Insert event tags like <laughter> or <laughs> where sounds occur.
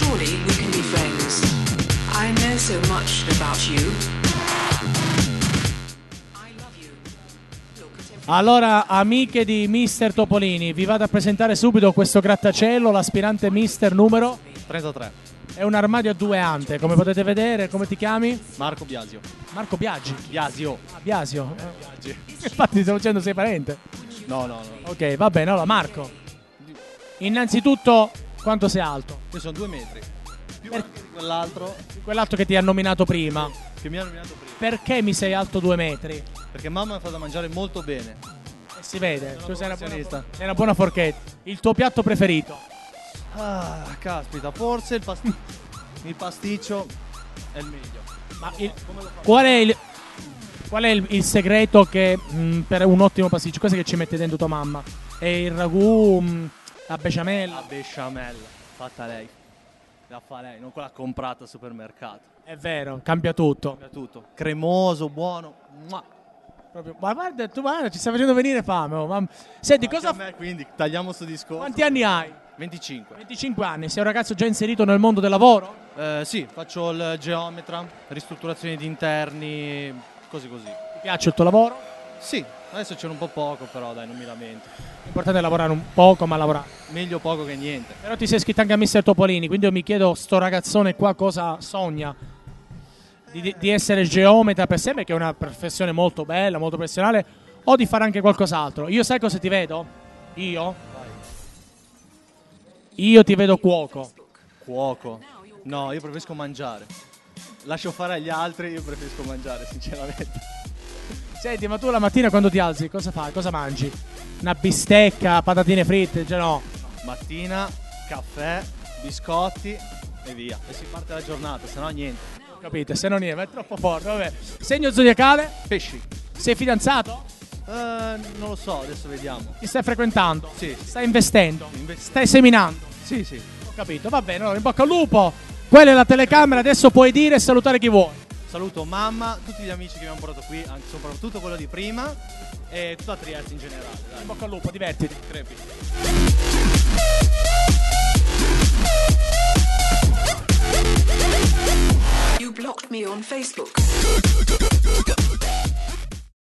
Surely we can be friends. I know so much about you. Allora, amiche di Mister Topolini, vi vado a presentare subito questo grattacielo, l'aspirante Mister numero 33. È un armadio a due ante, come potete vedere, come ti chiami? Marco Biasio. Marco Biagi? Biasio. Ah, Biasio. Eh, Biagi. <laughs> Infatti ti stavo dicendo sei parente. No, no, no. Ok, va bene, allora Marco. Innanzitutto quanto sei alto? Io sono due metri. Più alto di quell'altro Quell'altro che ti ha nominato prima. che mi ha nominato prima. Perché mi sei alto due metri? Perché mamma mi fa da mangiare molto bene. Eh, si vede, tu sei una, buona, sei una buona forchetta. Il tuo piatto preferito? Ah, caspita, forse il, past- <laughs> il pasticcio è il meglio. Ma il- qual è il, qual è il, il segreto che, mh, per un ottimo pasticcio? Cosa che ci mette dentro tua mamma? È il ragù, mh, la La besciamella? besciamella, fatta lei. La fa lei, non quella comprata al supermercato. È vero, cambia tutto. Cambia tutto. Cremoso, buono. Mua. Proprio- Ma guarda, tu guarda, ci stai facendo venire fame. oh, ma- Senti, Anche cosa, me, quindi tagliamo sto discorso. quanti anni hai? 25. 25 anni, sei un ragazzo già inserito nel mondo del lavoro? Eh, sì, faccio il geometra, ristrutturazioni di interni, così così. Ti piace il tuo lavoro? Sì, adesso c'è un po' poco, però dai, non mi lamento. L'importante è lavorare un poco, ma lavorare. Meglio poco che niente. Però ti sei iscritto anche a Mister Topolini, quindi io mi chiedo, sto ragazzone qua cosa sogna? Di, di- essere geometra per sé, perché è una professione molto bella, molto professionale, o di fare anche qualcos'altro? Io sai cosa ti vedo? Io? Io ti vedo cuoco. Cuoco. No, io preferisco mangiare. Lascio fare agli altri, io preferisco mangiare, sinceramente. Senti, ma tu la mattina quando ti alzi, cosa fai? Cosa mangi? Una bistecca, patatine fritte? Cioè no. Mattina, caffè, biscotti e via. E si parte la giornata, se no niente. Capite? Se non è, ma è troppo forte. Vabbè. Segno zodiacale? Pesci. Sei fidanzato? Eh, non lo so, adesso vediamo. Ti stai frequentando? Sì. Stai investendo? Invest- Stai seminando? Sì, sì. Ho capito, va bene, allora in bocca al lupo. Quella è la telecamera, adesso puoi dire e salutare chi vuoi. Saluto mamma, tutti gli amici che mi hanno portato qui, anche soprattutto quello di prima e tutta Trieste in generale. Dai. In bocca al lupo, divertiti. Crepi. You blocked me on Facebook.